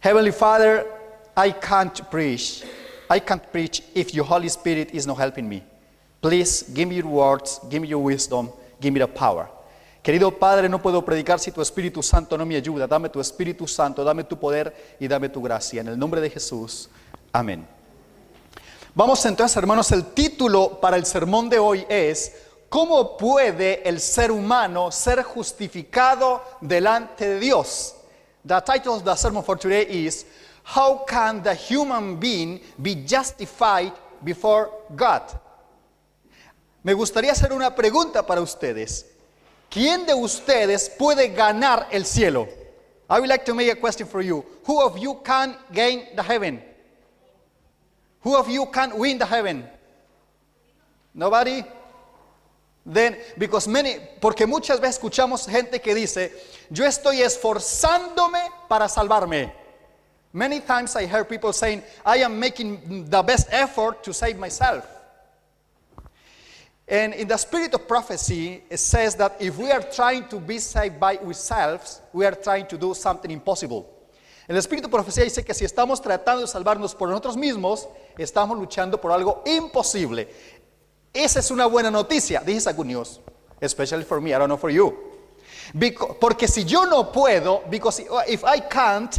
Heavenly Father, I can't preach. I can't preach if your Holy Spirit is not helping me. Please give me your words, give me your wisdom, give me the power. Querido Padre, no puedo predicar si tu Espíritu Santo no me ayuda. Dame tu Espíritu Santo, dame tu poder y dame tu gracia. En el nombre de Jesús. Amén. Vamos entonces, hermanos, el título para el sermón de hoy es ¿Cómo puede el ser humano ser justificado delante de Dios? The title of the sermon for today is How can the human being be justified before God? Me gustaría hacer una pregunta para ustedes. ¿Quién de ustedes puede ganar el cielo? I would like to make a question for you. Who of you can gain the heaven? Who of you can win the heaven? Nobody? Then, because many, porque muchas veces escuchamos gente que dice, yo estoy esforzándome para salvarme. Many times I hear people saying, I am making the best effort to save myself. And in the spirit of prophecy, it says that if we are trying to be saved by ourselves, we are trying to do something impossible. El espíritu de profecía dice que si estamos tratando de salvarnos por nosotros mismos, estamos luchando por algo imposible. Esa es una buena noticia. This is a good news, especially for me. I don't know for you. Because, porque si yo no puedo, because if I can't,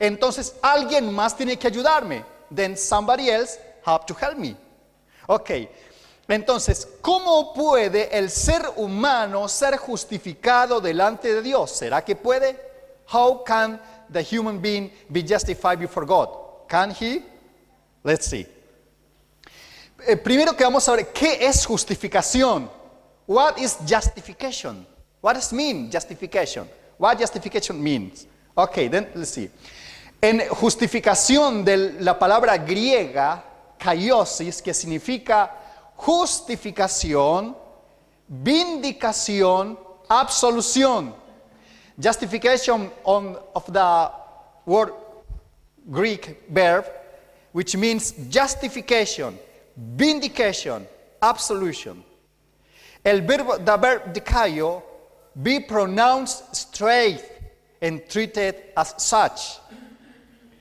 entonces alguien más tiene que ayudarme. Then somebody else have to help me. Ok. Entonces, ¿cómo puede el ser humano ser justificado delante de Dios? ¿Será que puede? How can the human being be justified before God? Can he? Let's see. Eh, primero que vamos a ver, ¿qué es justificación? What is justification? What does mean justification? What justification means? Okay, then let's see. En justificación de la palabra griega, kaiosis, que significa justificación, vindicación, absolución. Justification on, of the word Greek verb, which means justification, vindication, absolution. El verbo, dicaio, be pronounced straight and treated as such.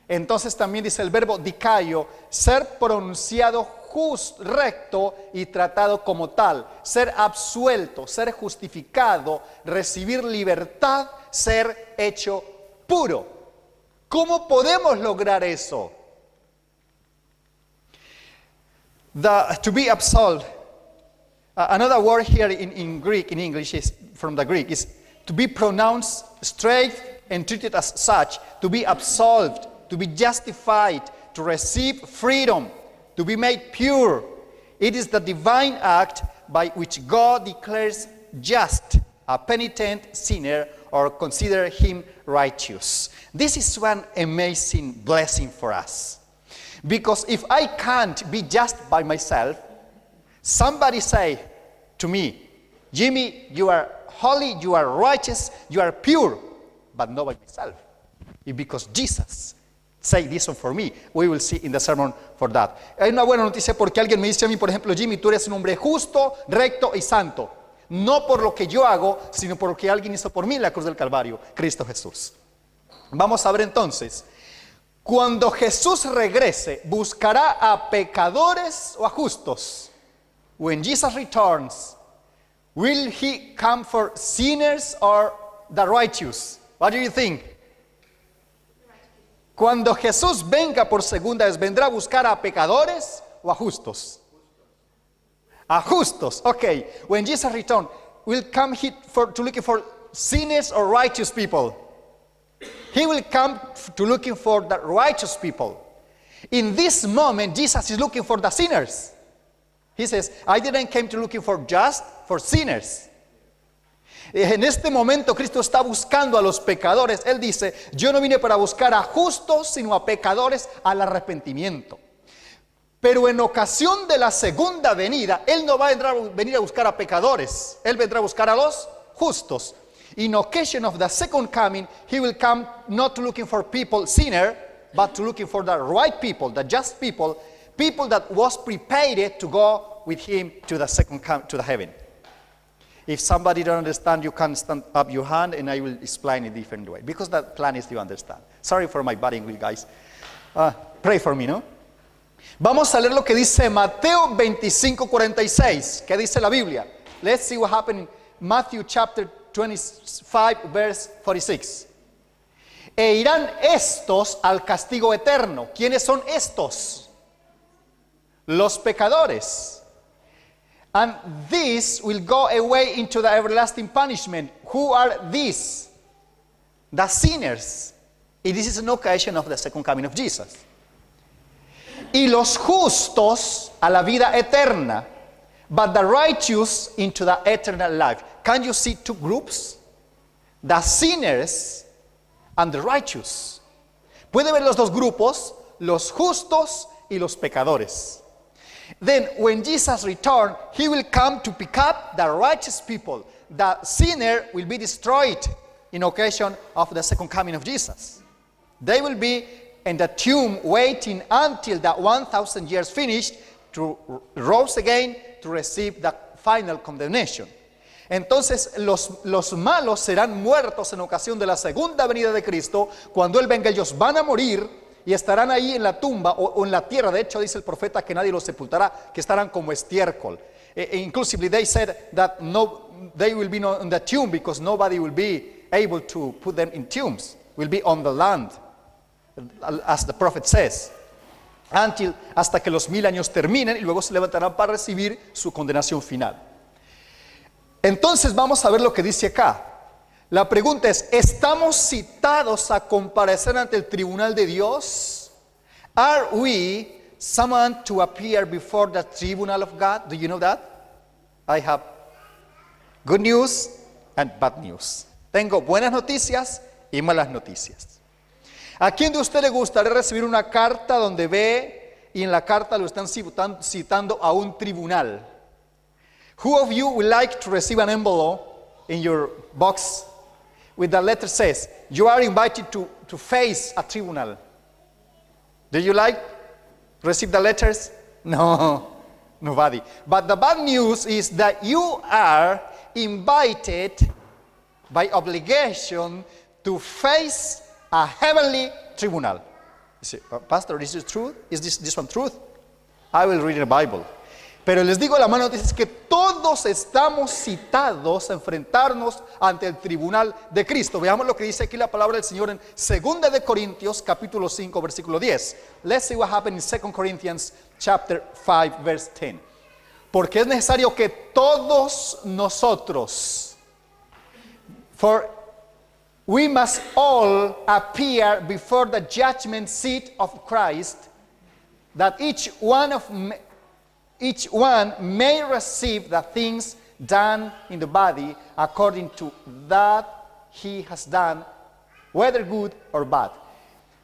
Entonces también dice el verbo dicaio, ser pronunciado justo, recto y tratado como tal, ser absuelto, ser justificado, recibir libertad, ser hecho puro. ¿Cómo podemos lograr eso? The, to be absolved, uh, another word here in, in Greek, in English, is from the Greek, is to be pronounced straight and treated as such, to be absolved, to be justified, to receive freedom, to be made pure. It is the divine act by which God declares just a penitent sinner or consider him righteous. This is one amazing blessing for us. Because if I can't be just by myself, somebody say to me, Jimmy, you are holy, you are righteous, you are pure, but not by myself. It's because Jesus say this one for me. We will see in the sermon for that. Hay una buena noticia porque alguien me dice a mí, por ejemplo, Jimmy, tú eres un hombre justo, recto y santo. No por lo que yo hago, sino por lo que alguien hizo por mí en la cruz del Calvario, Cristo Jesús. Vamos a ver entonces. Cuando Jesús regrese, ¿buscará a pecadores o a justos? When Jesus returns, will he come for sinners or the righteous? What do you think? Cuando Jesús venga por segunda vez, ¿vendrá a buscar a pecadores o a justos? A justos, okay. When Jesus returns, will come he for, to looking for sinners or righteous people? He will come to looking for the righteous people. In this moment, Jesus is looking for the sinners. He says, I didn't come to looking for just, for sinners. En este momento Cristo está buscando a los pecadores. Él dice, yo no vine para buscar a justos, sino a pecadores al arrepentimiento. Pero en ocasión de la segunda venida, Él no va a entrar, venir a buscar a pecadores. Él vendrá a buscar a los justos. In occasion of the second coming, He will come not looking for people, sinner, but to looking for the right people, the just people, people that was prepared to go with Him to the second to the heaven. If somebody don't understand, you can stand up your hand and I will explain it different way. Because that plan is to understand. Sorry for my bad English, guys. Uh, pray for me, no? Vamos a leer lo que dice Mateo 25, 46. ¿Qué dice la Biblia? Let's see what happened in Matthew chapter 25, verse 46. E irán estos al castigo eterno. ¿Quiénes son estos? Los pecadores. And these will go away into the everlasting punishment. Who are these? The sinners. And this is an occasion of the second coming of Jesus. Y los justos a la vida eterna, but the righteous into the eternal life. Can you see two groups? The sinners and the righteous. Puede ver los dos grupos, los justos y los pecadores. Then, when Jesus returns, he will come to pick up the righteous people. The sinner will be destroyed in occasion of the second coming of Jesus. They will be in the tomb waiting until the 1,000 years finished to rise again to receive the final condemnation. Entonces los, los malos serán muertos en ocasión de la segunda venida de Cristo. Cuando Él venga, ellos van a morir y estarán ahí en la tumba o, en la tierra. De hecho, dice el profeta que nadie los sepultará, que estarán como estiércol. E, e inclusive they said that no, they will be no, in the tomb because nobody will be able to put them in tombs. Will be on the land, as the prophet says. Until, hasta que los mil años terminen y luego se levantarán para recibir su condenación final. Entonces vamos a ver lo que dice acá. La pregunta es, ¿estamos citados a comparecer ante el tribunal de Dios? Are we summoned to appear before the tribunal of God? Do you know that? I have good news and bad news. Tengo buenas noticias y malas noticias. ¿A quién de ustedes le gustaría recibir una carta donde ve y en la carta lo están citando a un tribunal? Who of you would like to receive an envelope in your box with the letter says, you are invited to, to face a tribunal? Do you like receive the letters? No, nobody. But the bad news is that you are invited by obligation to face a heavenly tribunal. You say, Pastor, is this truth? Is this, this one truth? I will read the Bible. Pero les digo la mano noticia es que todos estamos citados a enfrentarnos ante el tribunal de Cristo. Veamos lo que dice aquí la palabra del Señor en 2 de Corintios capítulo 5 versículo 10. Let's see what happened in 2 Corinthians chapter 5 verse 10. Porque es necesario que todos nosotros for we must all appear before the judgment seat of Christ that each one of each one may receive the things done in the body according to that he has done, whether good or bad.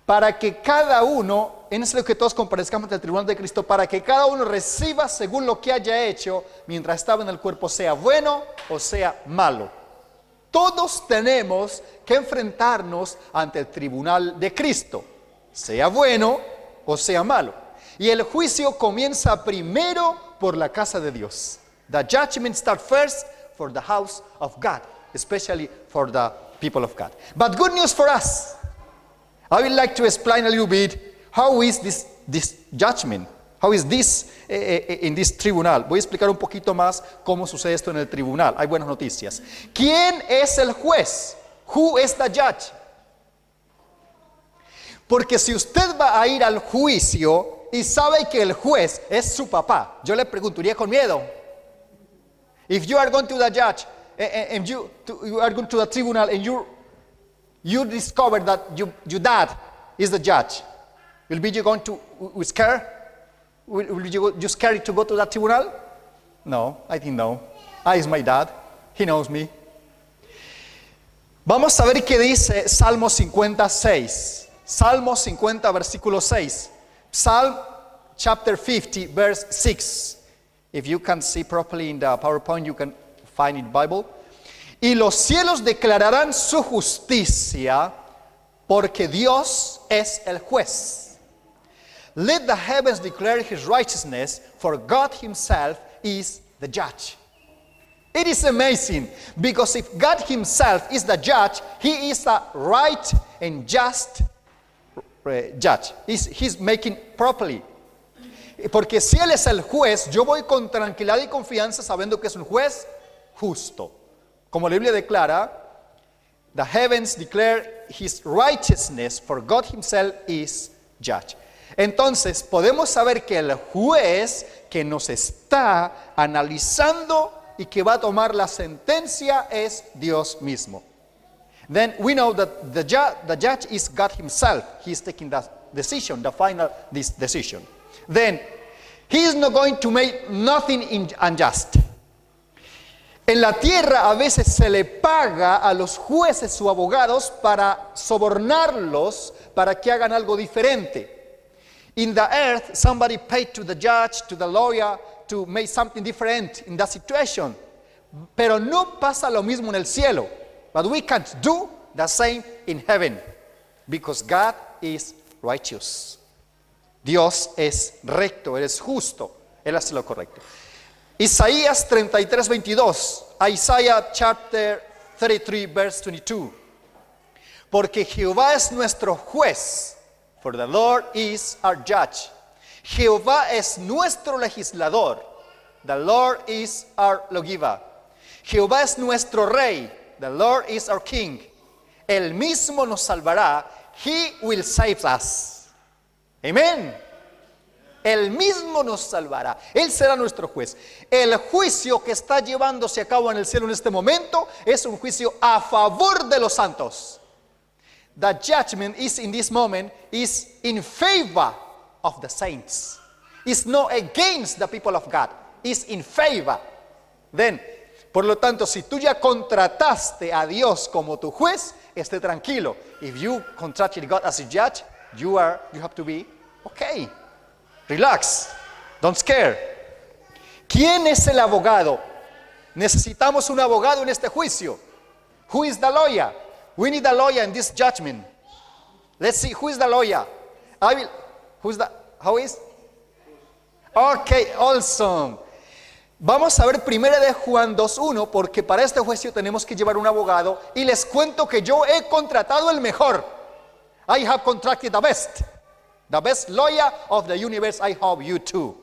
Para que cada uno, en eso que todos comparezcamos ante el tribunal de Cristo, para que cada uno reciba según lo que haya hecho mientras estaba en el cuerpo, sea bueno o sea malo. Todos tenemos que enfrentarnos ante el tribunal de Cristo, sea bueno o sea malo. Y el juicio comienza primero por la casa de Dios. The judgment starts first for the house of God, especially for the people of God. But good news for us. I would like to explain a little bit how is this, this judgment? How is this eh, eh, in this tribunal? Voy a explicar un poquito más cómo sucede esto en el tribunal. Hay buenas noticias. ¿Quién es el juez? Who is the judge? Porque si usted va a ir al juicio y sabe que el juez es su papá, yo le preguntaría con miedo. If you are going to the judge and you, you are going to the tribunal and you, you discover that you, your dad is the judge, will be you going to will you, you scared to go to that tribunal? No, I think no. I is my dad. He knows me. Vamos a ver qué dice Salmo 56. Salmo 50, versículo 6. Psalm chapter 50, verse 6. If you can see properly in the PowerPoint, you can find in Bible. Y los cielos declararán su justicia, porque Dios es el juez. Let the heavens declare his righteousness, for God himself is the judge. It is amazing because if God Himself is the judge, He is a right and just judge. He's, he's making properly. Porque si Él es el juez, yo voy con tranquilidad y confianza sabiendo que es un juez justo. Como la Biblia declara, the heavens declare His righteousness, for God Himself is judge. Entonces podemos saber que el juez que nos está analizando y que va a tomar la sentencia es Dios mismo. Then we know that the, ju the judge is God himself. He is taking the decision, the final this decision. Then he is not going to make nothing unjust. En la tierra a veces se le paga a los jueces o abogados para sobornarlos para que hagan algo diferente. In the earth, somebody paid to the judge, to the lawyer, to make something different in that situation. Pero no pasa lo mismo en el cielo. But we can't do the same in heaven because God is righteous. Dios es recto, Él es justo, Él hace lo correcto. Isaías 33, 22, Isaiah chapter 33, verse 22. Porque Jehová es nuestro juez, for the Lord is our judge. Jehová es nuestro legislador. The Lord is our lawgiver. Jehová es nuestro rey. The Lord is our king. Él mismo nos salvará. He will save us. Amen. Él mismo nos salvará. Él será nuestro juez. El juicio que está llevándose a cabo en el cielo en este momento es un juicio a favor de los santos. The judgment is in this moment is in favor of the saints. It's not against the people of God. It's in favor. Then, por lo tanto, si tú ya contrataste a Dios como tu juez, esté tranquilo. If you contracted God as a judge, you are you have to be okay. Relax. Don't scare. ¿Quién es el abogado? Necesitamos un abogado en este juicio. Who is the lawyer? We need a lawyer in this judgment. Let's see who is the lawyer. I will Who's the How is? Okay, awesome. Vamos a ver primero de Juan 2.1 porque para este juicio tenemos que llevar un abogado y les cuento que yo he contratado el mejor. I have contracted the best. The best lawyer of the universe. I hope you too.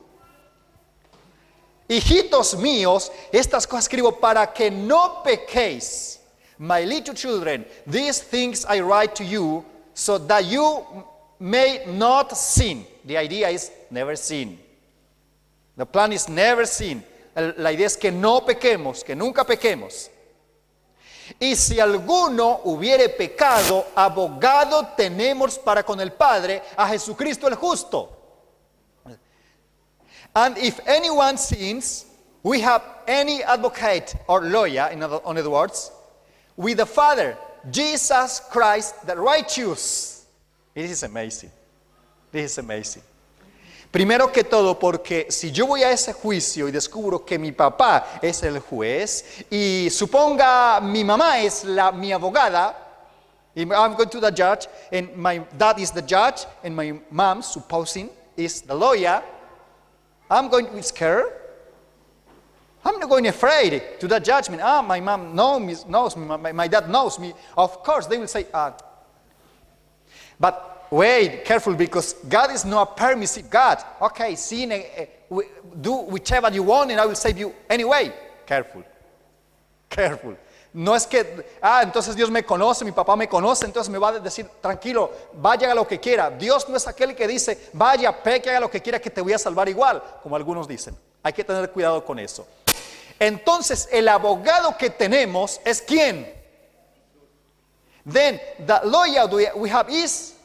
Hijitos míos, estas cosas escribo para que no pequéis. My little children, these things I write to you so that you may not sin. The idea is never sin. The plan is never sin. La idea es que no pequemos, que nunca pequemos. Y si alguno hubiere pecado, abogado tenemos para con el Padre a Jesucristo el justo. And if anyone sins, we have any advocate or lawyer, in other, words, with the Father, Jesus Christ the righteous. This is amazing. This is amazing. Primero que todo, porque si yo voy a ese juicio y descubro que mi papá es el juez y suponga mi mamá es la, mi abogada, I'm going to the judge and my dad is the judge and my mom, supposing, is the lawyer, I'm going to be scared. I'm not going afraid to the judgment. Ah, my mom knows me, knows me my, my dad knows me. Of course, they will say, ah. But wait, careful, because God is not permissive God. Okay, sin, uh, do whichever you want and I will save you anyway. Careful, careful. No es que, ah, entonces Dios me conoce, mi papá me conoce, entonces me va a decir, tranquilo, vaya a lo que quiera. Dios no es aquel que dice, vaya, peque, haga lo que quiera, que te voy a salvar igual, como algunos dicen. Hay que tener cuidado con eso. Entonces, el abogado que tenemos es quién? Then, the lawyer we have is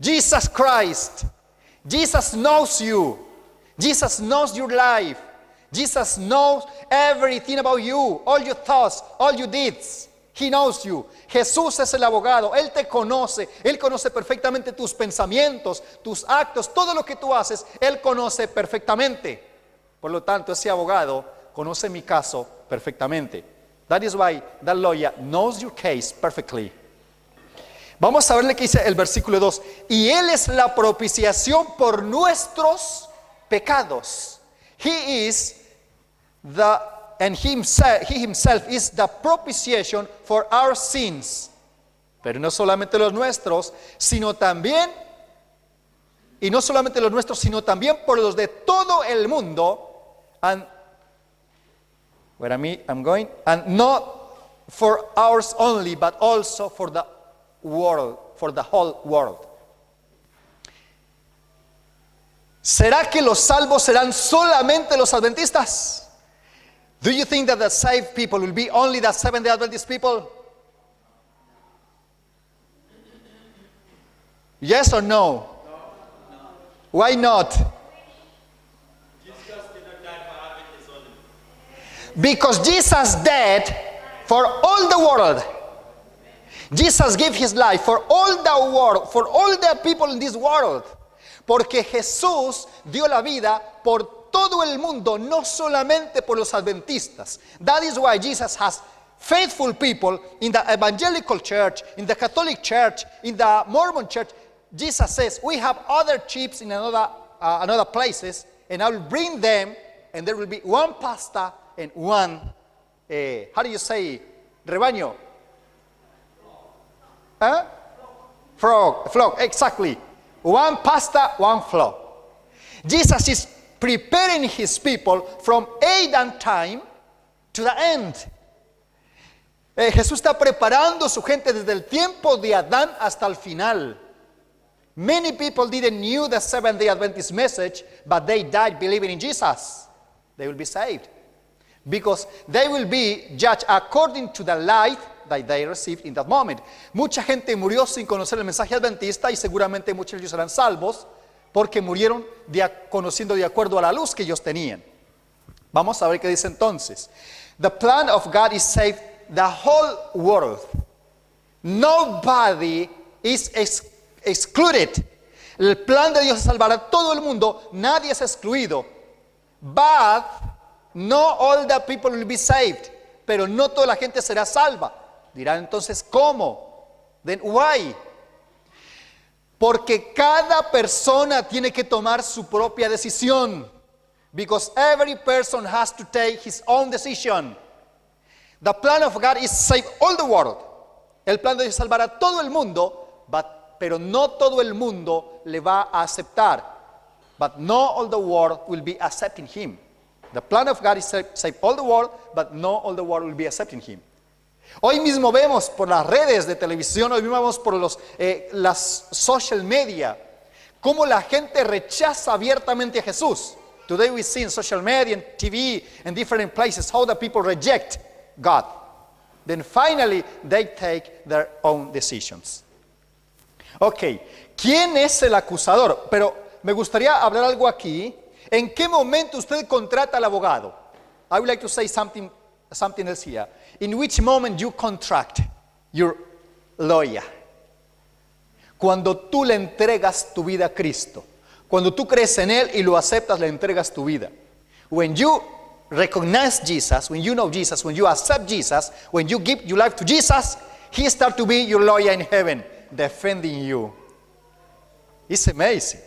Jesus Christ. Jesus knows you. Jesus knows your life. Jesus knows everything about you, all your thoughts, all your deeds. He knows you. Jesús es el abogado. Él te conoce. Él conoce perfectamente tus pensamientos, tus actos, todo lo que tú haces. Él conoce perfectamente. Por lo tanto, ese abogado conoce mi caso perfectamente. That is why that lawyer knows your case perfectly. Vamos a ver lo que dice el versículo 2. Y Él es la propiciación por nuestros pecados. He is the and himself, he himself is the propitiation for our sins. Pero no solamente los nuestros, sino también, y no solamente los nuestros, sino también por los de todo el mundo. And where am I? I'm going, and not for ours only, but also for the world, for the whole world. ¿Será que los salvos serán solamente los adventistas? Do you think that the saved people will be only the Seventh day Adventist people? Yes or no? Why not? Because Jesus died for all the world. Jesus gave his life for all the world, for all the people in this world. Porque Jesús dio la vida por todo el mundo, no solamente por los adventistas. That is why Jesus has faithful people in the evangelical church, in the Catholic church, in the Mormon church. Jesus says, We have other sheep in another, uh, another places, and I will bring them, and there will be one pastor and one, uh, how do you say, rebaño? Huh? Frog, flock, exactly. One pastor, one flock. Jesus is preparing his people from Adam time to the end. Eh, Jesús está preparando su gente desde el tiempo de Adán hasta el final. Many people didn't knew the Seventh Day Adventist message, but they died believing in Jesus. They will be saved because they will be judged according to the light that they received in that moment. Mucha gente murió sin conocer el mensaje adventista y seguramente muchos de ellos serán salvos porque murieron de, conociendo de acuerdo a la luz que ellos tenían. Vamos a ver qué dice entonces. The plan of God is save the whole world. Nobody is ex excluded. El plan de Dios es salvar a todo el mundo, nadie es excluido. But no all the people will be saved. Pero no toda la gente será salva. Dirán entonces, ¿cómo? Then why? Porque cada persona tiene que tomar su propia decisión. Because every person has to take his own decision. The plan of God is save all the world. El plan de Dios es salvar a todo el mundo, pero no todo el mundo le va a aceptar. But not all the world will be accepting him. The plan of God is save, save all the world, but not all the world will be accepting him. Hoy mismo vemos por las redes de televisión, hoy mismo vemos por los, eh, las social media, cómo la gente rechaza abiertamente a Jesús. Today we see in social media and TV and different places how the people reject God. Then finally they take their own decisions. Ok, ¿quién es el acusador? Pero me gustaría hablar algo aquí. ¿En qué momento usted contrata al abogado? I would like to say something, something else here. In which moment you contract your lawyer? Cuando tú le entregas tu vida a Cristo. Cuando tú crees en Él y lo aceptas, le entregas tu vida. When you recognize Jesus, when you know Jesus, when you accept Jesus, when you give your life to Jesus, He starts to be your lawyer in heaven, defending you. It's amazing.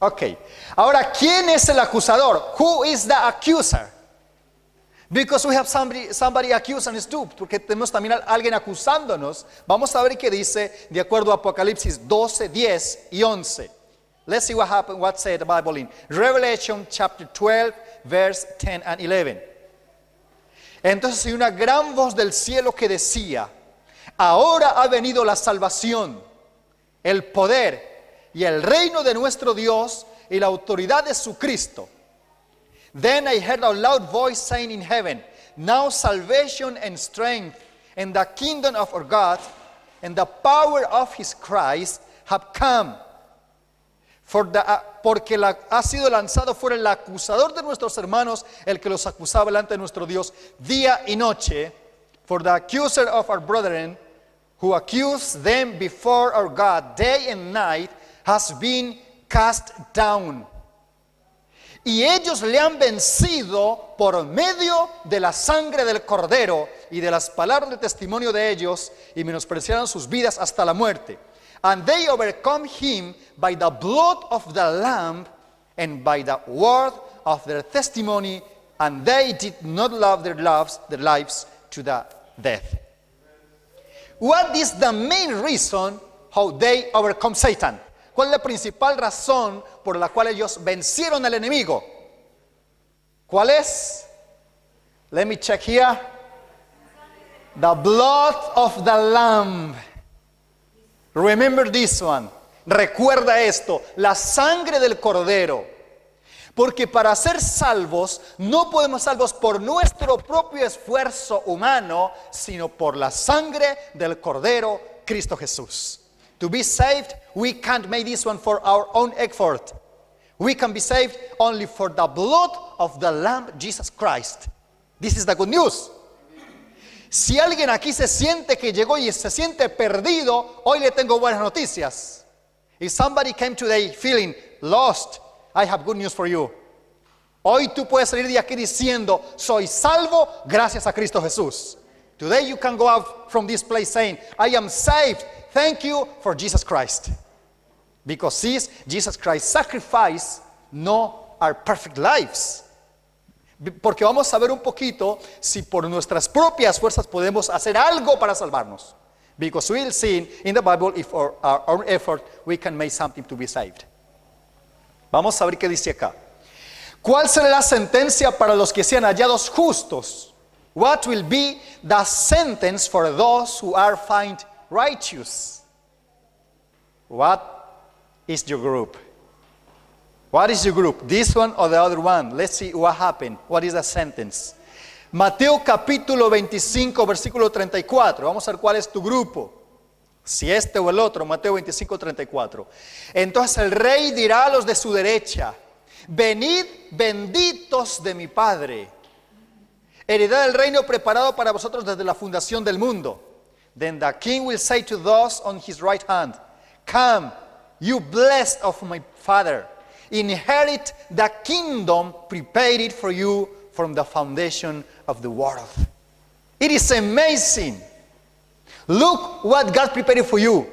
Ok. Ahora, ¿quién es el acusador? Who is the accuser? Because we have somebody, somebody accusing us too, porque tenemos también a alguien acusándonos. Vamos a ver qué dice de acuerdo a Apocalipsis 12, 10 y 11. Let's see what happened, what said the Bible in Revelation chapter 12, verse 10 and 11. Entonces hay una gran voz del cielo que decía, ahora ha venido la salvación, el poder y el reino de nuestro Dios y la autoridad de su Cristo. Then I heard a loud voice saying in heaven, Now salvation and strength and the kingdom of our God and the power of his Christ have come. For the, uh, porque la, ha sido lanzado fuera el acusador de nuestros hermanos, el que los acusaba delante de nuestro Dios día y noche. For the accuser of our brethren, who accused them before our God day and night, has been cast down. Y ellos le han vencido por medio de la sangre del cordero y de las palabras de testimonio de ellos y menospreciaron sus vidas hasta la muerte. And they overcome him by the blood of the lamb and by the word of their testimony, and they did not love their lives, their lives to the death. What is the main reason how they overcome Satan? ¿Cuál es la principal razón por la cual ellos vencieron al enemigo? ¿Cuál es? Let me check here. The blood of the lamb. Remember this one. Recuerda esto, la sangre del cordero. Porque para ser salvos no podemos salvos por nuestro propio esfuerzo humano, sino por la sangre del cordero Cristo Jesús. To be saved, we can't make this one for our own effort. We can be saved only for the blood of the Lamb Jesus Christ. This is the good news. Si alguien aquí se siente que llegó y se siente perdido, hoy le tengo buenas noticias. If somebody came today feeling lost, I have good news for you. Hoy tú puedes salir de aquí diciendo, soy salvo gracias a Cristo Jesús. Today you can go out from this place saying, I am saved. Thank you for Jesus Christ. Because this Jesus Christ sacrifice no our perfect lives. Porque vamos a ver un poquito si por nuestras propias fuerzas podemos hacer algo para salvarnos. Because we'll see in the Bible if for our own effort we can make something to be saved. Vamos a ver qué dice acá. ¿Cuál será la sentencia para los que sean hallados justos? What will be the sentence for those who are found righteous? What is your group? What is your group? This one or the other one? Let's see what happened. What is the sentence? Mateo capítulo 25, versículo 34. Vamos a ver cuál es tu grupo. Si este o el otro, Mateo 25, 34. Entonces el rey dirá a los de su derecha, venid benditos de mi Padre, heredad el reino preparado para vosotros desde la fundación del mundo. Then the king will say to those on his right hand, Come, you blessed of my Father, inherit the kingdom prepared for you from the foundation of the world. It is amazing. Look what God prepared for you.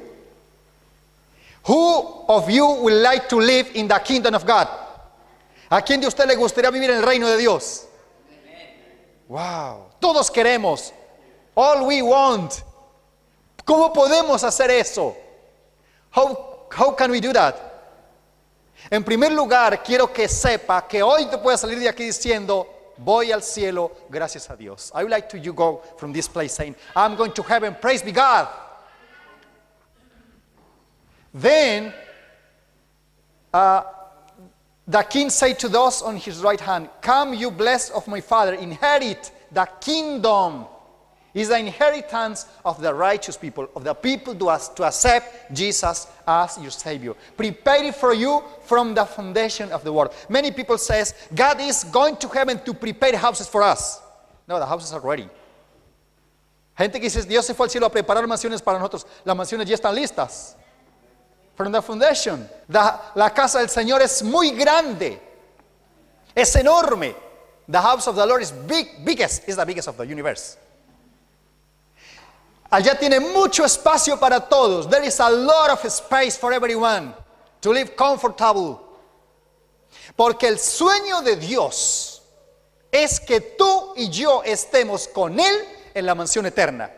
Who of you would like to live in the kingdom of God? ¿A quién de usted le gustaría vivir en el reino de Dios? Wow, todos queremos. All we want. ¿Cómo podemos hacer eso? How, how can we do that? En primer lugar, quiero que sepa que hoy te puedes salir de aquí diciendo, voy al cielo gracias a Dios. I would like to you go from this place saying, I'm going to heaven, praise be God. Then uh, the king said to those on his right hand, Come, you blessed of my father, inherit the kingdom. Is the inheritance of the righteous people, of the people to, us, to accept Jesus as your Savior. Prepared it for you from the foundation of the world. Many people says God is going to heaven to prepare houses for us. No, the houses are ready. Gente que dice, Dios se fue al cielo a preparar mansiones para nosotros. Las mansiones ya están listas. From the foundation. La, la casa del Señor es muy grande. Es enorme. The house of the Lord is big, biggest, is the biggest of the universe. Allá tiene mucho espacio para todos. There is a lot of space for everyone to live comfortable. Porque el sueño de Dios es que tú y yo estemos con Él en la mansión eterna.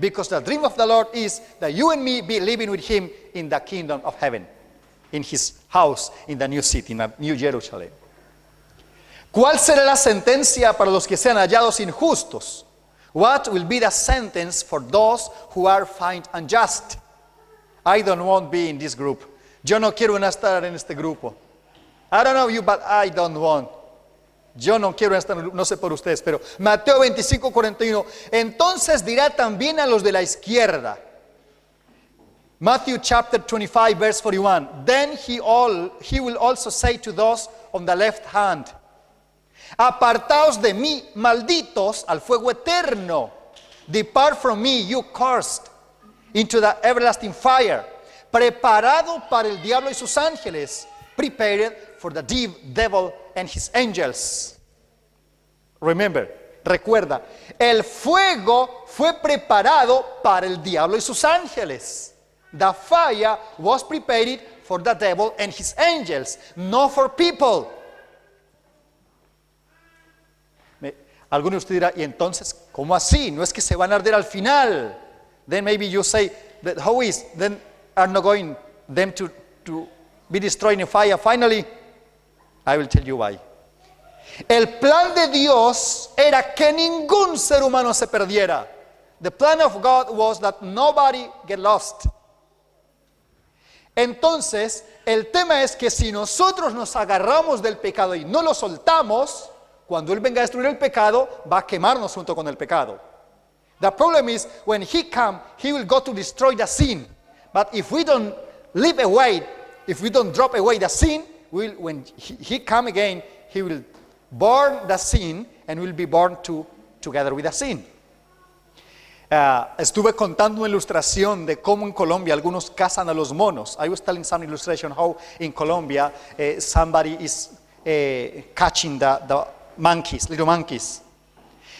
Because the dream of the Lord is that you and me be living with Him in the kingdom of heaven, in His house, in the new city, in the new Jerusalem. ¿Cuál será la sentencia para los que sean hallados injustos? What will be the sentence for those who are found unjust? I don't want to be in this group. Yo no quiero estar en este grupo. I don't know you, but I don't want. Yo no quiero estar, no sé por ustedes, pero Mateo 25, 41. Entonces dirá también a los de la izquierda. Matthew chapter 25, verse 41. Then he, all, he will also say to those on the left hand, Apartaos de mí, malditos, al fuego eterno. Depart from me, you cursed, into the everlasting fire, preparado para el diablo y sus ángeles, prepared for the devil and his angels. Remember, recuerda, el fuego fue preparado para el diablo y sus ángeles. The fire was prepared for the devil and his angels, not for people. Algunos de ustedes dirán, y entonces, ¿cómo así? No es que se van a arder al final. Then maybe you say, that how is, then are not going them to, to be destroyed in fire finally? I will tell you why. El plan de Dios era que ningún ser humano se perdiera. The plan of God was that nobody get lost. Entonces, el tema es que si nosotros nos agarramos del pecado y no lo soltamos, cuando Él venga a destruir el pecado, va a quemarnos junto con el pecado. The problem is when He come, He will go to destroy the sin. But if we don't leave away, if we don't drop away the sin, will when He, he come again, He will burn the sin and will be born to, together with the sin. Uh, estuve contando una ilustración de cómo en Colombia algunos cazan a los monos. I was telling some illustration how in Colombia uh, somebody is uh, catching the, the monkeys, little monkeys.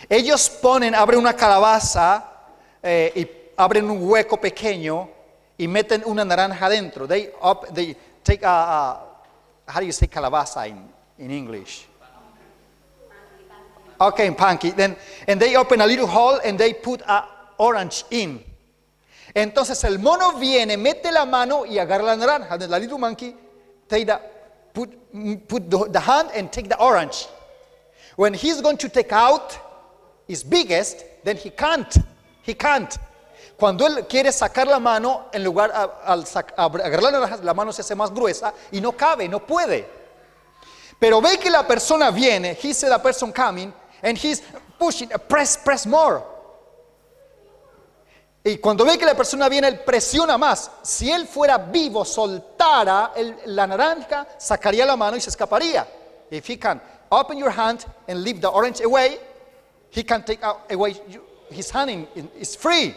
Ellos ponen, abren una calabaza eh, y abren un hueco pequeño y meten una naranja dentro. They, up, they take a, how do you say calabaza in, English? Okay, punky. Then, and they open a little hole and they put a orange in. Entonces el mono viene, mete la mano y agarra la naranja. The little monkey take the, put, put the hand and take the orange. When he's going to take out his biggest, then he can't. He can't. Cuando él quiere sacar la mano, en lugar al agarrar la mano se hace más gruesa y no cabe, no puede. Pero ve que la persona viene, he said the person coming, and he's pushing, press, press more. Y cuando ve que la persona viene, él presiona más. Si él fuera vivo, soltara el, la naranja, sacaría la mano y se escaparía. If he can open your hand and leave the orange away, he can take away his hand in, free.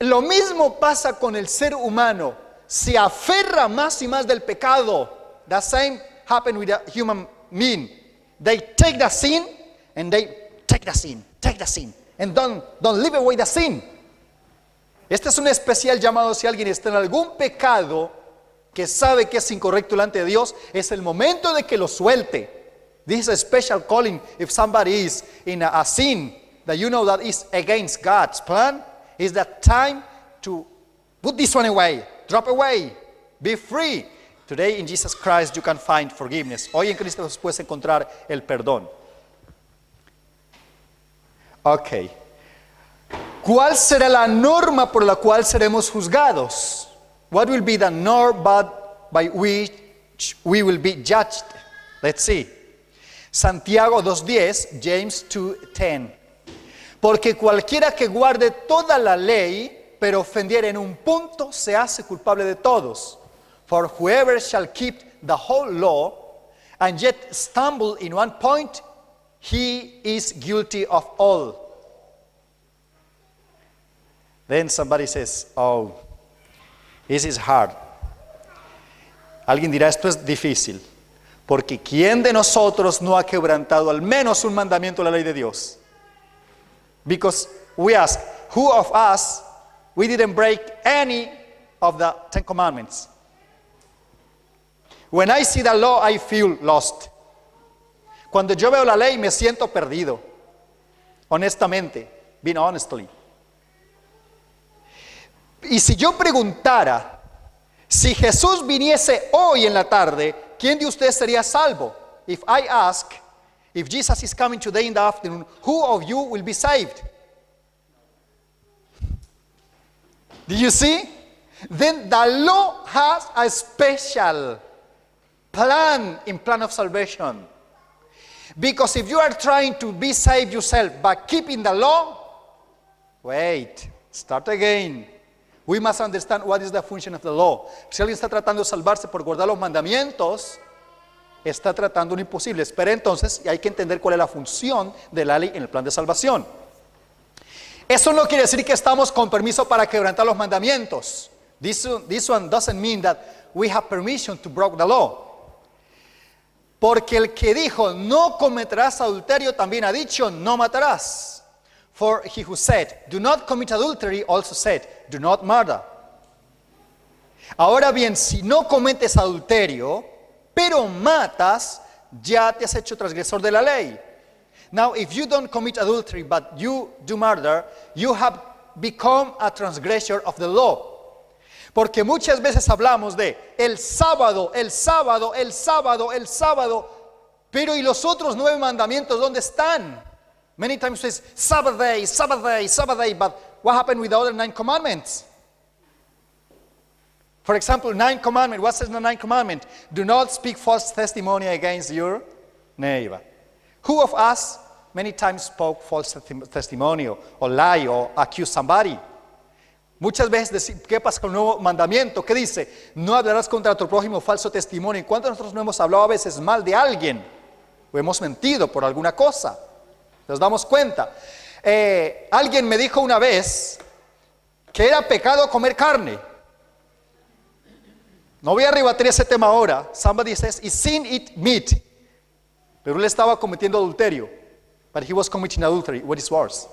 Lo mismo pasa con el ser humano. Se aferra más y más del pecado. The same happened with the human being. They take the sin and they take the sin, take the sin, and don't, don't leave away the sin. Este es un especial llamado si alguien está en algún pecado que sabe que es incorrecto delante de Dios, es el momento de que lo suelte. This is a special calling if somebody is in a, a sin that you know that is against God's plan. Is that time to put this one away, drop away, be free. Today in Jesus Christ you can find forgiveness. Hoy en Cristo puedes encontrar el perdón. Ok. ¿Cuál será la norma por la cual seremos juzgados? What will be the norm by which we will be judged? Let's see. Santiago 2.10, James 2.10. Porque cualquiera que guarde toda la ley, pero ofendiera en un punto, se hace culpable de todos. For whoever shall keep the whole law, and yet stumble in one point, he is guilty of all. Then somebody says, oh, this is hard. Alguien dirá, esto es difícil. Porque ¿quién de nosotros no ha quebrantado al menos un mandamiento de la ley de Dios? Because we ask, who of us, we didn't break any of the Ten Commandments? When I see the law, I feel lost. Cuando yo veo la ley, me siento perdido. Honestamente, being honestly. Y si yo preguntara, si Jesús viniese hoy en la tarde, ¿quién de ustedes sería salvo? If I ask, if Jesus is coming today in the afternoon, who of you will be saved? Do you see? Then the law has a special plan in plan of salvation. Because if you are trying to be saved yourself by keeping the law, wait, start again. We must understand what is the function of the law. Si alguien está tratando de salvarse por guardar los mandamientos, está tratando un imposible. Espera entonces y hay que entender cuál es la función de la ley en el plan de salvación. Eso no quiere decir que estamos con permiso para quebrantar los mandamientos. This, this one doesn't mean that we have permission to break the law. Porque el que dijo no cometerás adulterio también ha dicho no matarás. For he who said, Do not commit adultery, also said, Do not murder. Ahora bien, si no cometes adulterio, pero matas, ya te has hecho transgresor de la ley. Now, if you don't commit adultery, but you do murder, you have become a transgressor of the law. Porque muchas veces hablamos de el sábado, el sábado, el sábado, el sábado, pero ¿y los otros nueve mandamientos dónde están? Many times says Sabbath day, Sabbath day, Sabbath day, but what happened with the other nine commandments? For example, nine commandment. What says the nine commandment? Do not speak false testimony against your neighbor. Who of us many times spoke false testimony or lie or accused somebody? Muchas veces, ¿qué pasa con el nuevo mandamiento? ¿Qué dice? No hablarás contra tu prójimo falso testimonio. ¿En cuántos nosotros no hemos hablado a veces mal de alguien? O hemos mentido por alguna cosa. Nos damos cuenta. Eh, alguien me dijo una vez que era pecado comer carne. No voy a rebatir ese tema ahora. Somebody says, is sin eat meat? Pero él estaba cometiendo adulterio. But he was committing adultery. What is worse?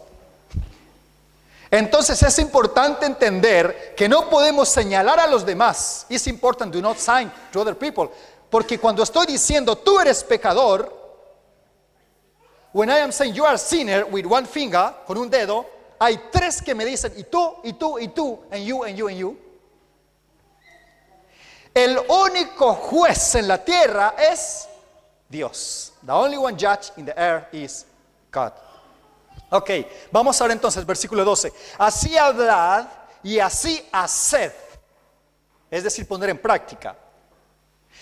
Entonces es importante entender que no podemos señalar a los demás. It's important to not sign to other people. Porque cuando estoy diciendo tú eres pecador, when I am saying you are a sinner with one finger, con un dedo, hay tres que me dicen y tú, y tú, y tú, and you, and you, and you. El único juez en la tierra es Dios. The only one judge in the earth is God. Ok, vamos ahora entonces, versículo 12. Así hablad y así haced. Es decir, poner en práctica.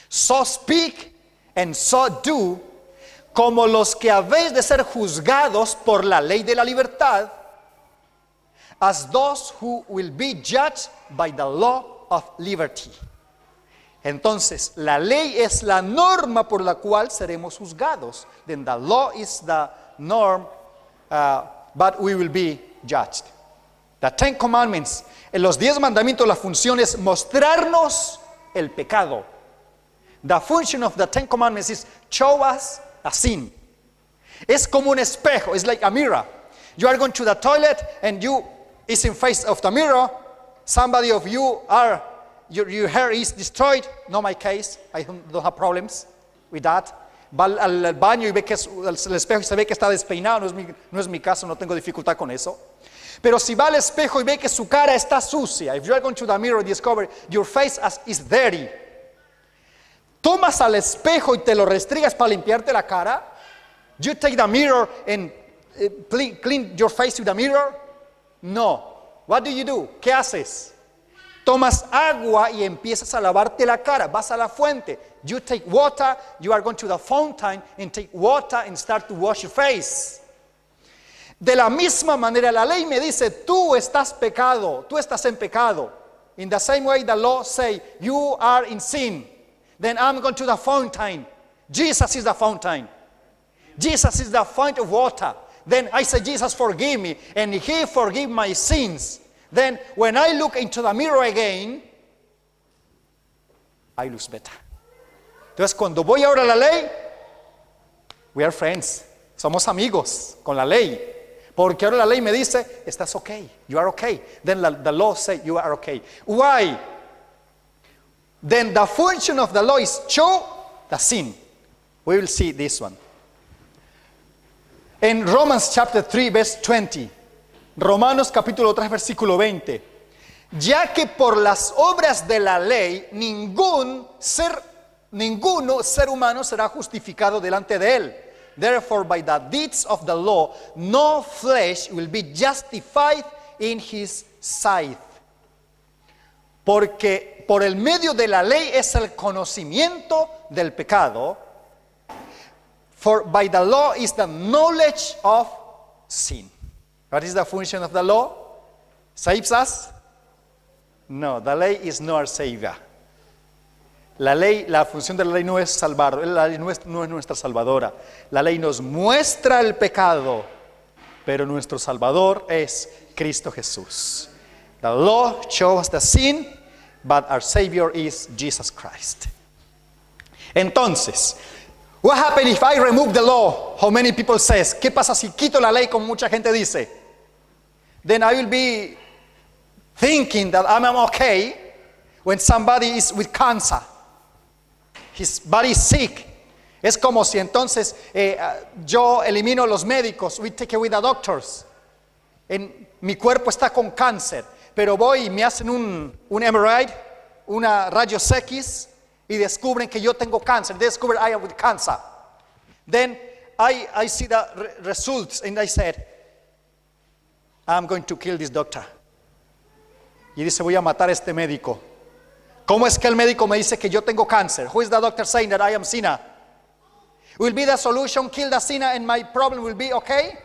So speak and so do, como los que habéis de ser juzgados por la ley de la libertad, as those who will be judged by the law of liberty. Entonces, la ley es la norma por la cual seremos juzgados. Then the law is the norm uh, but we will be judged. The Ten Commandments, en los diez mandamientos la función es mostrarnos el pecado. The function of the Ten Commandments is show us a sin. Es como un espejo, it's like a mirror. You are going to the toilet and you is in face of the mirror. Somebody of you are your, your hair is destroyed. Not my case. I don't, have problems with that va al, baño y ve que es, espejo y se ve que está despeinado, no es, mi, no es mi caso, no tengo dificultad con eso. Pero si va al espejo y ve que su cara está sucia, if you are going to the mirror and discover your face as, is dirty, tomas al espejo y te lo restrigas para limpiarte la cara, you take the mirror and uh, clean your face with the mirror? No. What do you do? ¿Qué haces? Tomas agua y empiezas a lavarte la cara, vas a la fuente. You take water, you are going to the fountain and take water and start to wash your face. De la misma manera, la ley me dice, tú estás pecado, tú estás en pecado. In the same way the law say, you are in sin. Then I'm going to the fountain. Jesus is the fountain. Jesus is the fount of water. Then I say, Jesus, forgive me. And he forgive my sins. Then when I look into the mirror again, I lose better. Entonces cuando voy ahora a la ley, we are friends, somos amigos con la ley. Porque ahora la ley me dice, estás okay, you are okay. Then la, the law say you are okay. Why? Then the function of the law is show the sin. We will see this one. In Romans chapter 3 verse 20. Romanos capítulo 3 versículo 20. Ya que por las obras de la ley ningún ser ninguno ser humano será justificado delante de él. Therefore by the deeds of the law no flesh will be justified in his sight. Porque por el medio de la ley es el conocimiento del pecado. For by the law is the knowledge of sin. What is the function of the law? Saves us? No, the ley is not savior. La ley, la función de la ley no es salvar, la ley no es nuestra salvadora. La ley nos muestra el pecado, pero nuestro salvador es Cristo Jesús. The law shows the sin, but our savior is Jesus Christ. Entonces, what happens if I remove the law? How many people says? ¿Qué pasa si quito la ley como mucha gente dice? Then I will be thinking that I'm okay when somebody is with cancer his body is sick Es como si entonces eh, ah, yo elimino los médicos, we take away the doctors. En, mi cuerpo está con cáncer, pero voy y me hacen un, un MRI, una rayos X y descubren que yo tengo cáncer. They discover I have cancer. Then I, I see the re- results and I said, I'm going to kill this doctor. Y dice, voy a matar este médico. ¿Cómo es que el médico me dice que yo tengo cáncer? Who is the doctor saying that I am sinner? Will be the solution, kill the sinner and my problem will be okay?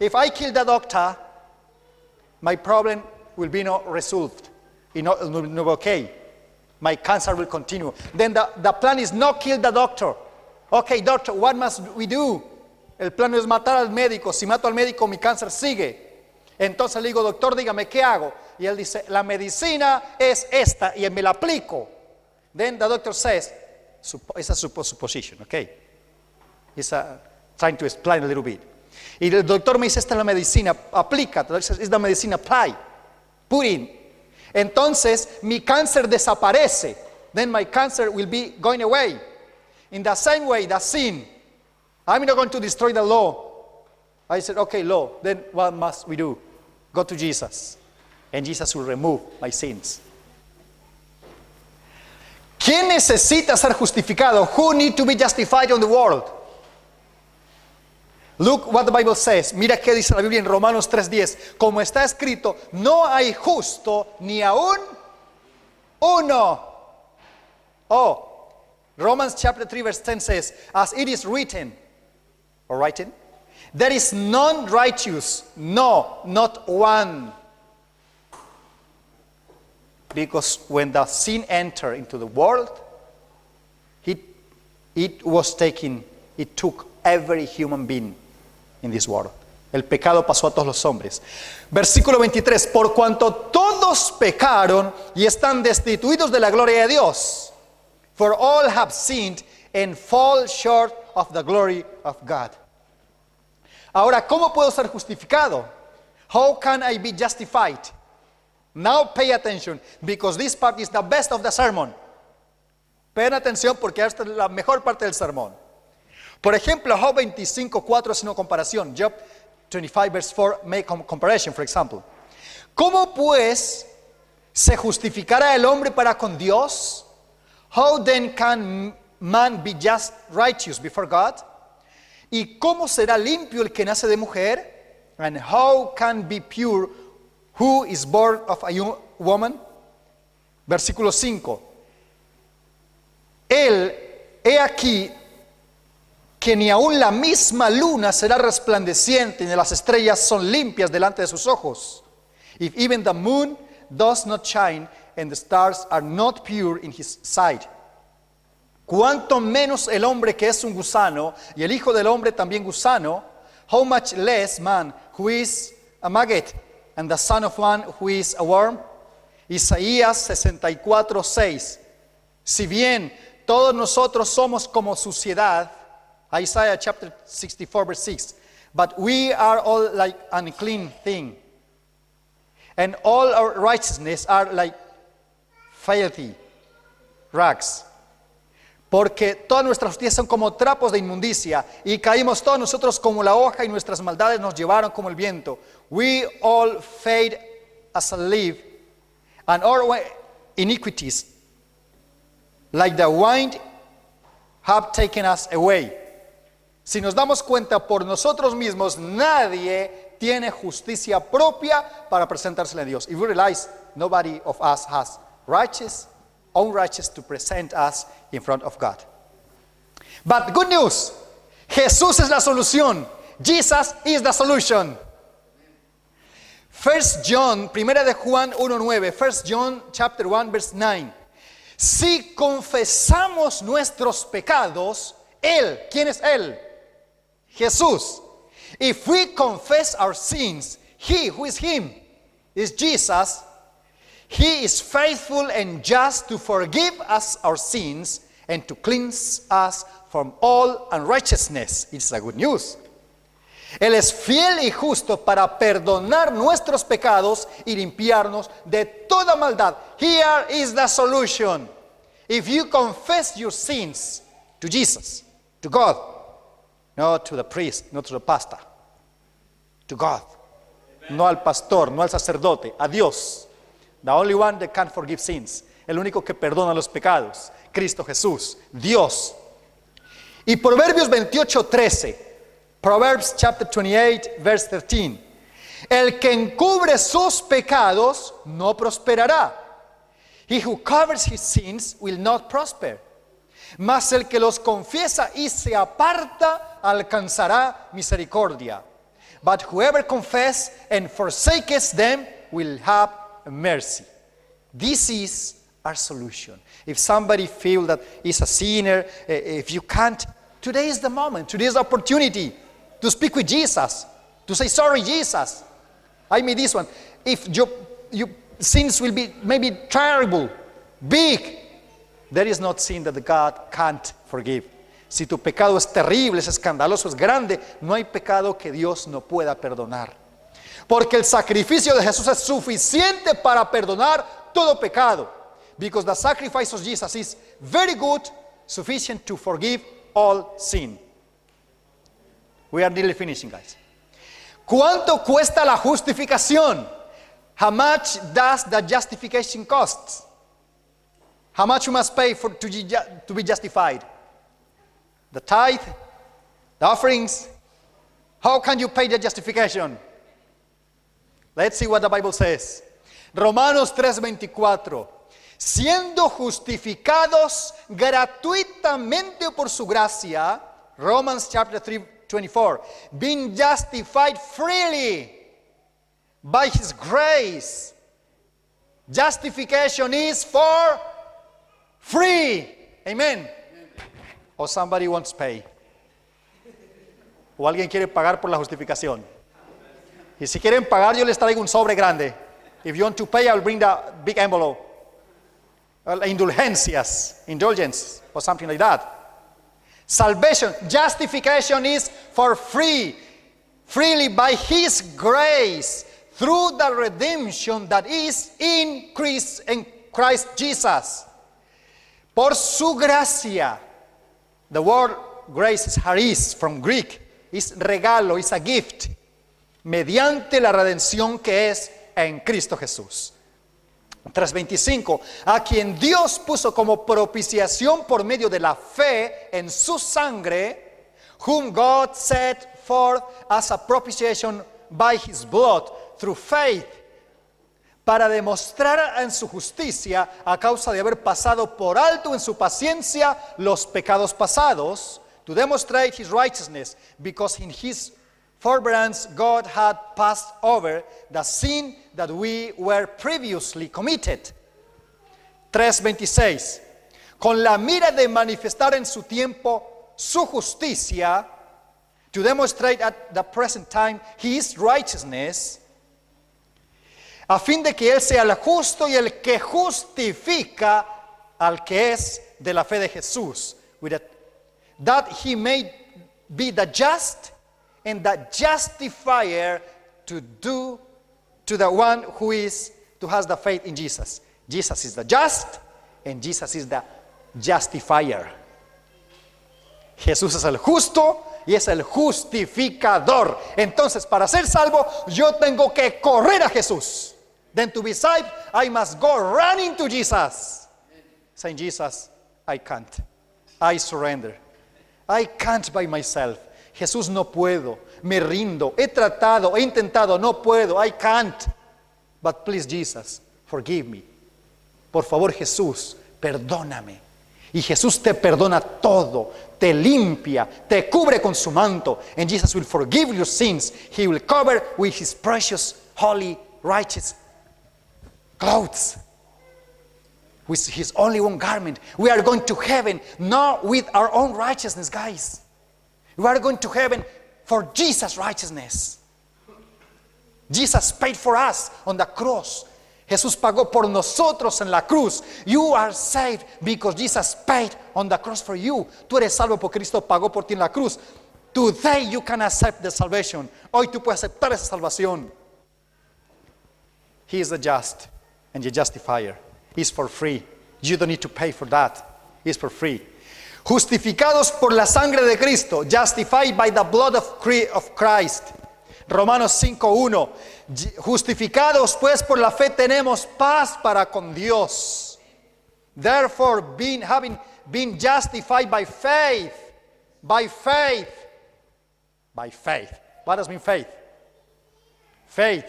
If I kill the doctor, my problem will be not resolved. It not, not not okay. My cancer will continue. Then the, the plan is not kill the doctor. Okay, doctor, what must we do? El plan es matar al médico. Si mato al médico, mi cáncer sigue. Entonces le digo, doctor, dígame, ¿qué hago? Y él dice, la medicina es esta y me la aplico. Then the doctor says, it's a suppo- supposition, okay? He's uh, trying to explain a little bit. Y el doctor me dice, esta es la medicina, aplica. Es la medicina, apply. Put in. Entonces, mi cáncer desaparece. Then my cancer will be going away. In the same way, the sin. I'm not going to destroy the law. I said, okay, law. Then what must we do? Go to Jesus. And Jesus will remove my sins. ¿Quién necesita ser justificado? Who need to be justified on the world? Look what the Bible says. Mira qué dice la Biblia en Romanos 3:10. Como está escrito, no hay justo ni aún uno. Oh, Romans chapter 3 verse 10 says, as it is written, or written, there is none righteous, no, not one. Because when the sin entered into the world, it, it was taken, it took every human being this world. El pecado pasó a todos los hombres. Versículo 23, por cuanto todos pecaron y están destituidos de la gloria de Dios. For all have sinned and fall short of the glory of God. Ahora, ¿cómo puedo ser justificado? How can I be justified? Now pay attention, because this part is the best of the sermon. Pay atención porque esta es la mejor parte del sermón. Por ejemplo, Job 25, 4 es comparación. Job 25, verse 4, make comparison, for example. ¿Cómo pues se justificará el hombre para con Dios? How then can man be just righteous before God? ¿Y cómo será limpio el que nace de mujer? And how can be pure who is born of a woman? Versículo 5. Él, he aquí, que ni aun la misma luna será resplandeciente, ni las estrellas son limpias delante de sus ojos. If even the moon does not shine, and the stars are not pure in his sight. Cuanto menos el hombre que es un gusano, y el hijo del hombre también gusano, how much less man who is a maggot, and the son of man who is a worm. Isaías 64, 6. Si bien todos nosotros somos como suciedad, Isaiah chapter 64, verse 6. But we are all like unclean thing, and all our righteousness are like filthy rags. Porque todas nuestras justicias son como trapos de inmundicia, y caímos todos nosotros como la hoja, y nuestras maldades nos llevaron como el viento. We all fade as a leaf, and our iniquities, like the wind, have taken us away. Si nos damos cuenta por nosotros mismos, nadie tiene justicia propia para presentársela a Dios. If we realize nobody of us has righteous, own righteous to present us in front of God. But good news, Jesús es la solución. Jesus is the solution. First John, primera de Juan 1:9, First John chapter 1 verse 9. Si confesamos nuestros pecados, él, ¿quién es él? Jesús. If we confess our sins, he who is him is Jesus. He is faithful and just to forgive us our sins and to cleanse us from all unrighteousness. It's a good news. Él es fiel y justo para perdonar nuestros pecados y limpiarnos de toda maldad. Here is the solution. If you confess your sins, to Jesus, to God, not to the priest, not to the pastor, to God. No al pastor, no al sacerdote, a Dios. The only one that can forgive sins. El único que perdona los pecados. Cristo Jesús, Dios. Y Proverbios 28, 13. Proverbs chapter 28, verse 13. El que encubre sus pecados no prosperará. He who covers his sins will not prosper. Mas el que los confiesa y se aparta alcanzará misericordia. But whoever confesses and forsakes them will have mercy. This is our solution. If somebody feel that is a sinner, eh, if you can't, today is the moment. Today is the opportunity to speak with Jesus, to say, sorry, Jesus, I made this one. If your, your sins will be maybe terrible, big, there is not sin that God can't forgive. Si tu pecado es terrible, es escandaloso, es grande, no hay pecado que Dios no pueda perdonar. Porque el sacrificio de Jesús es suficiente para perdonar todo pecado. Because the sacrifice of Jesus is very good, sufficient to forgive all sin. We are nearly finishing, guys. ¿Cuánto cuesta la justificación? How much does the justification cost? How much you must pay for, to, to be justified? The tithe, the offerings. How can you pay the justification? Let's see what the Bible says. Romanos 3:24. Siendo justificados gratuitamente por su gracia, Romans chapter 3, 24. Being justified freely by his grace. Justification is for free. Amen. Or somebody wants pay. O alguien quiere pagar por la justificación. Y si quieren pagar, yo les traigo un sobre grande. If you want to pay, I'll bring the big envelope. Well, indulgencias, indulgence, or something like that. Salvation, justification is for free, freely by His grace, through the redemption that is in Christ, in Christ Jesus. Por su gracia. The word grace is charis from Greek. Es regalo, es a gift. Mediante la redención que es en Cristo Jesús. 3.25, a quien Dios puso como propiciación por medio de la fe en su sangre, whom God set forth as a propitiation by his blood through faith, para demostrar en su justicia, a causa de haber pasado por alto en su paciencia los pecados pasados, to demonstrate his righteousness, because in his forbearance God had passed over the sin that we were previously committed. 3.26. Con la mira de manifestar en su tiempo su justicia, to demonstrate at the present time his righteousness, a fin de que Él sea el justo y el que justifica al que es de la fe de Jesús, that he may be the just and the justifier to do to the one who is who has the faith in Jesus. Jesus is the just and Jesus is the justifier. Jesús es el justo y es el justificador. Entonces, para ser salvo, yo tengo que correr a Jesús. Then to be saved, I must go running to Jesus. Saying, Jesus, I can't. I surrender. I can't by myself. Jesús, no puedo. Me rindo. He tratado, he intentado, no puedo. I can't. But please, Jesus, forgive me. Por favor, Jesús, perdóname. Y Jesús te perdona todo, te limpia, te cubre con su manto. And Jesus will forgive your sins. He will cover with his precious, holy, righteous clothes. With his only one garment. We are going to heaven not with our own righteousness, guys. We are going to heaven for Jesus' righteousness. Jesus paid for us on the cross. Jesús pagó por nosotros en la cruz. You are saved because Jesus paid on the cross for you. Tú eres salvo porque Cristo pagó por ti en la cruz. Today you can accept the salvation. Hoy tú puedes aceptar esa salvación. He is the just and the justifier. He's for free. You don't need to pay for that. It's for free. Justificados por la sangre de Cristo, justified by the blood of Christ. Romanos 5.1. J- Justificados pues por la fe tenemos paz para con Dios. Therefore, being, having been justified by faith, by faith, by faith. What does mean faith? Faith.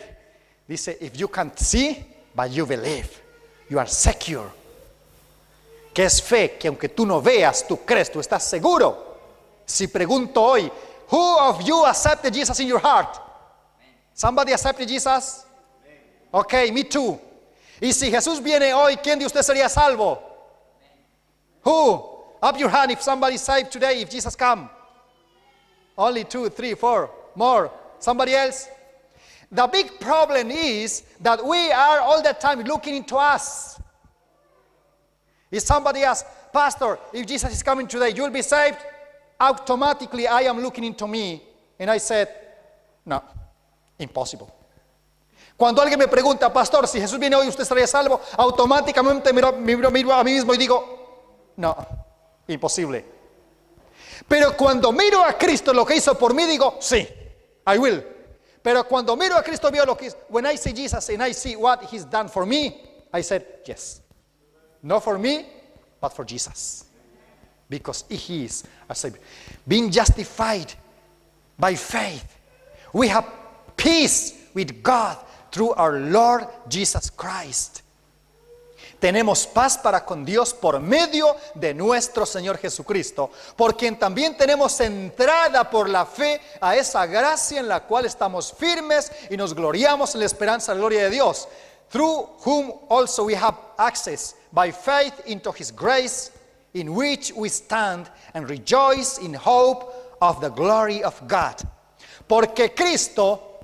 Dice, if you can't see, but you believe, you are secure. ¿Qué es fe? Que aunque tú no veas, tú crees, tú estás seguro. Si pregunto hoy, who of you accepted Jesus in your heart? Somebody accepted Jesus? Okay, me too. Y si Jesús viene hoy, ¿quién de ustedes sería salvo? Who? Up your hand if somebody saved today, if Jesus come. Only two, three, four, more. Somebody else? The big problem is that we are all the time looking into us. If somebody asks, Pastor, if Jesus is coming today, you'll be saved? Automatically, I am looking into me. And I said, No, impossible. Cuando alguien me pregunta, Pastor, si Jesús viene hoy, ¿usted estaría salvo? Automáticamente miro, miro- miro a mí mismo y digo, No, imposible. Pero cuando miro a Cristo lo que hizo por mí, digo, sí, I will. Pero cuando miro a Cristo. When I see Jesus and I see what He's done for me, I said, yes. Not for me, but for Jesus. Because He is a Savior. Being justified by faith, we have peace with God through our Lord Jesus Christ. Tenemos paz para con Dios por medio de nuestro Señor Jesucristo, por quien también tenemos entrada por la fe a esa gracia en la cual estamos firmes y nos gloriamos en la esperanza la gloria de Dios, through whom also we have access by faith into his grace, in which we stand and rejoice in hope of the glory of God. Porque Cristo,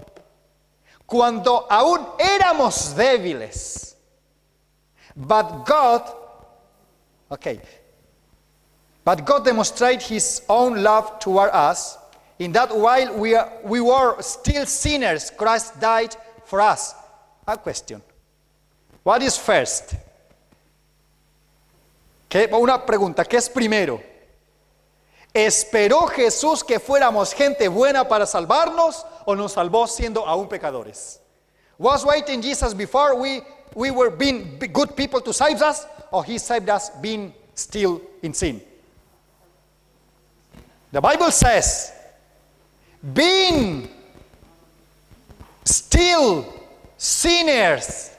cuando aún éramos débiles, But God, okay, but God demonstrated His own love toward us in that while we, are, we were still sinners, Christ died for us. A question. What is first? ¿Qué? Una pregunta, ¿qué es primero? ¿Esperó Jesús que fuéramos gente buena para salvarnos o nos salvó siendo aún pecadores? Was waiting Jesus before we, we were being good people to save us, or he saved us being still in sin? The Bible says, being still sinners.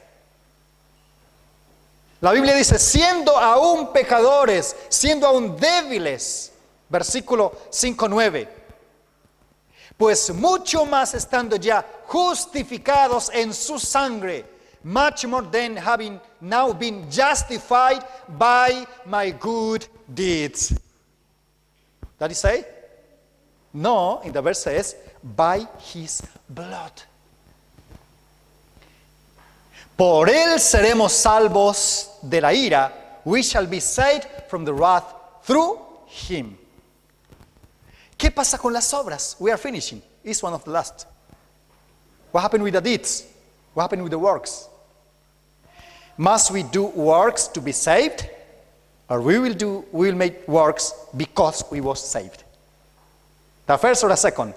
La Biblia dice, siendo aún pecadores, siendo aún débiles. Versículo 5.9. Pues mucho más estando ya justificados en su sangre, much more than having now been justified by my good deeds. That is say? No, in the verse says, by his blood. Por él seremos salvos de la ira. We shall be saved from the wrath through him. ¿Qué pasa con las obras? We are finishing. It's one of the last. What happened with the deeds? What happened with the works? Must we do works to be saved? Or we will do we will make works because we was saved? The first or the second?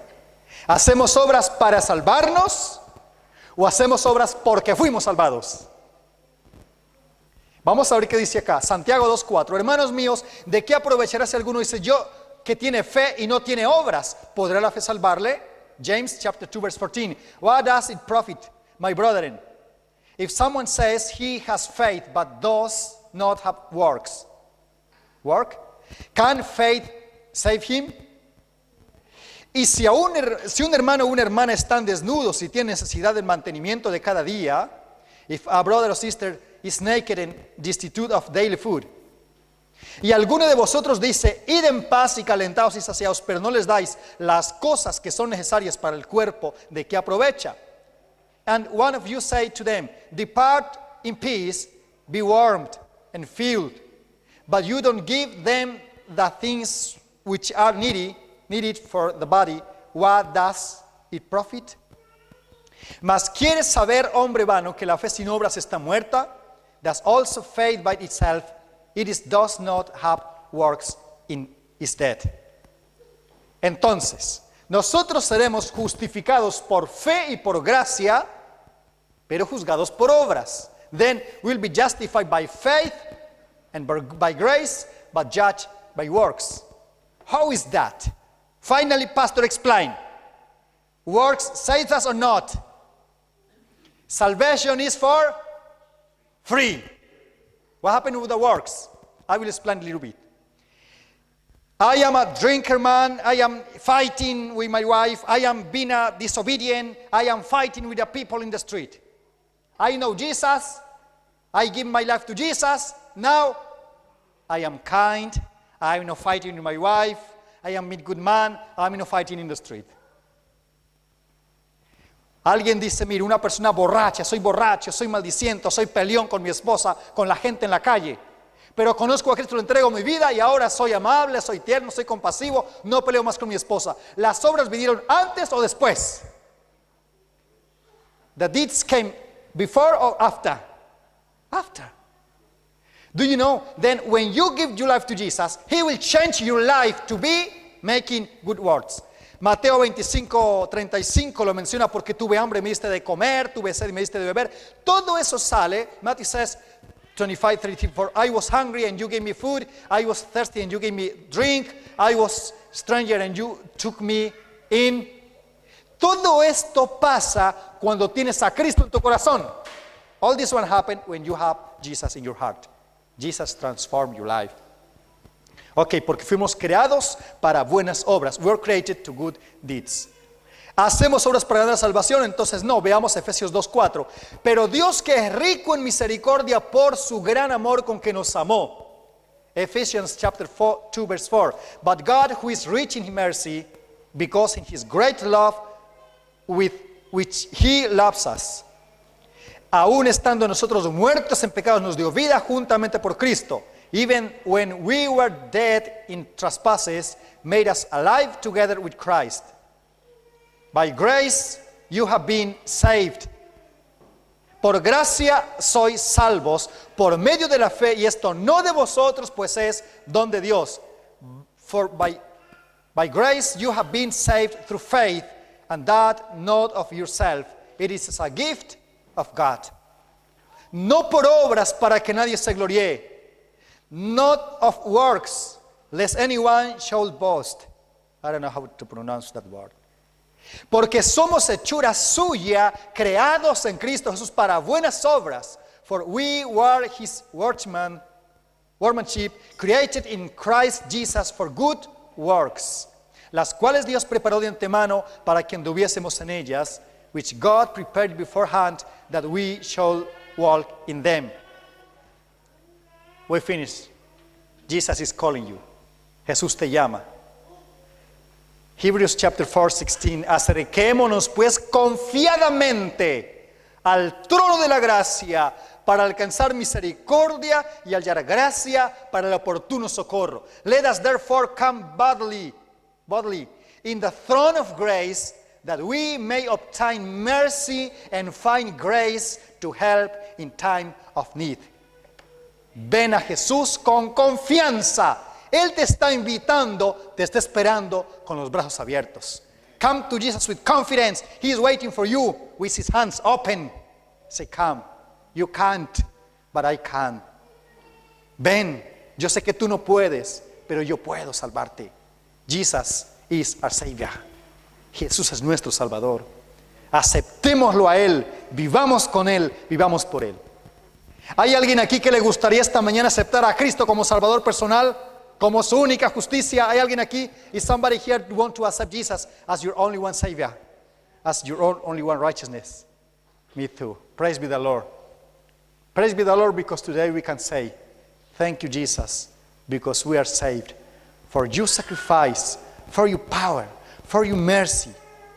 ¿Hacemos obras para salvarnos o hacemos obras porque fuimos salvados? Vamos a ver qué dice acá. Santiago 2.4. Hermanos míos, ¿de qué aprovechará si alguno dice yo que tiene fe y no tiene obras? ¿Podrá la fe salvarle? James chapter 2 verse 14. What does it profit, my brethren? If someone says he has faith but does not have works, work, can faith save him? Y si, a un, si un hermano o una hermana están desnudos y tienen necesidad del mantenimiento de cada día, if a brother or sister is naked and destitute of daily food, y alguno de vosotros dice, id en paz y calentaos y saciaos, pero no les dais las cosas que son necesarias para el cuerpo, ¿de qué aprovecha? And one of you say to them, Depart in peace, be warmed and filled. But you don't give them the things which are needy, needed for the body. What does it profit? Mas quieres saber, hombre vano, que la fe sin obras está muerta? Does also faith by itself, it is, does not have works, in, is dead. Entonces, nosotros seremos justificados por fe y por gracia, pero juzgados por obras. Then we'll be justified by faith and by- grace, but judged by works. How is that? Finally, Pastor explain. Works saves us or not? Salvation is for free. What happened with the works? I will explain a little bit. I am a drinker man. I am fighting with my wife. I am being a disobedient. I am fighting with the people in the street. I know Jesus. I give my life to Jesus. Now I am kind. I am not fighting with my wife. I am a good man. I'm not fighting in the street. Alguien dice, mire, una persona borracha, soy borracho, soy maldiciento, soy peleón con mi esposa, con la gente en la calle. Pero conozco a Cristo, le entrego mi vida y ahora soy amable, soy tierno, soy compasivo, no peleo más con mi esposa. ¿Las obras vinieron antes o después? The deeds came before or after? After. Do you know? Then when you give your life to Jesus, He will change your life to be making good works. Mateo 25, 35 lo menciona porque tuve hambre, me diste de comer, tuve sed me diste de beber. Todo eso sale. Matthew says 25, 34, I was hungry and you gave me food. I was thirsty and you gave me drink. I was stranger and you took me in. Todo esto pasa cuando tienes a Cristo en tu corazón. All this one happened when you have Jesus in your heart. Jesus transformed your life. Ok, porque fuimos creados para buenas obras. We were created to good deeds. ¿Hacemos obras para ganar salvación? Entonces no, veamos Efesios 2.4. Pero Dios que es rico en misericordia por su gran amor con que nos amó. Ephesians chapter 4, 2 verse 4. But God who is rich in mercy, because in his great love with which he loves us, aún estando nosotros muertos en pecados, nos dio vida juntamente por Cristo. Even when we were dead in trespasses, made us alive together with Christ. By grace you have been saved. Por gracia sois salvos por medio de la fe, y esto no de vosotros, pues es don de Dios. For by, by grace you have been saved through faith, and that not of yourself. It is a gift of God. No por obras para que nadie se gloríe. Not of works, lest anyone should boast. I don't know how to pronounce that word. Porque somos hechura suya, creados en Cristo Jesús para buenas obras. For we were his workman, workmanship, created in Christ Jesus for good works, las cuales Dios preparó de antemano para que anduviésemos en ellas, which God prepared beforehand that we shall walk in them. We finish. Jesus is calling you. Jesús te llama. Hebrews chapter 4, 16. Acerquémonos pues confiadamente al trono de la gracia para alcanzar misericordia y hallar gracia para el oportuno socorro. Let us therefore come boldly, boldly in the throne of grace that we may obtain mercy and find grace to help in time of need. Ven a Jesús con confianza. Él te está invitando, te está esperando con los brazos abiertos. Come to Jesus with confidence. He is waiting for you with his hands open. Say, come. You can't, but I can. Ven, yo sé que tú no puedes, pero yo puedo salvarte. Jesus is our Savior. Jesús es nuestro Salvador. Aceptémoslo a Él, vivamos con Él, vivamos por Él. ¿Hay alguien aquí que le gustaría esta mañana aceptar a Cristo como Salvador personal, como su única justicia? ¿Hay alguien aquí? Is somebody here who want to accept Jesus as your only one Savior, as your only one righteousness? Me too. Praise be the Lord. Praise be the Lord because today we can say, Thank you, Jesus, because we are saved. For your sacrifice, for your power, for your mercy,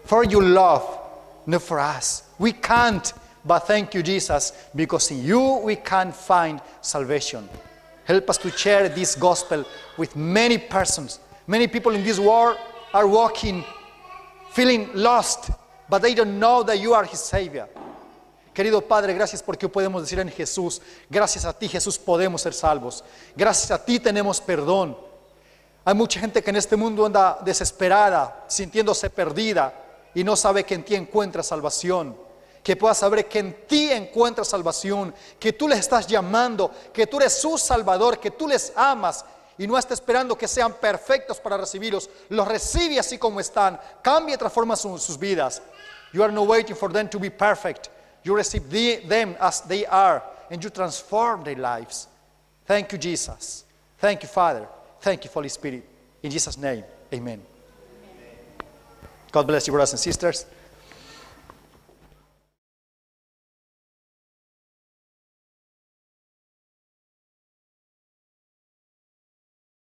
for your love, not for us. We can't, but thank you, Jesus, because in you we can find salvation. Help us to share this gospel with many persons. Many people in this world are walking, feeling lost, but they don't know that you are His Savior. Querido Padre, gracias porque podemos decir en Jesús, gracias a ti Jesús podemos ser salvos. Gracias a ti tenemos perdón. Hay mucha gente que en este mundo anda desesperada, sintiéndose perdida y no sabe que en ti encuentra salvación. Que pueda saber que en ti encuentra salvación, que tú les estás llamando, que tú eres su salvador, que tú les amas y no está esperando que sean perfectos para recibirlos. Los recibe así como están. Cambia y transforma su- sus vidas. You are not waiting for them to be perfect. You receive the- them as they are and you transform their lives. Thank you, Jesus. Thank you, Father. Thank you, for Holy Spirit. In Jesus' name, amen. God bless you, brothers and sisters.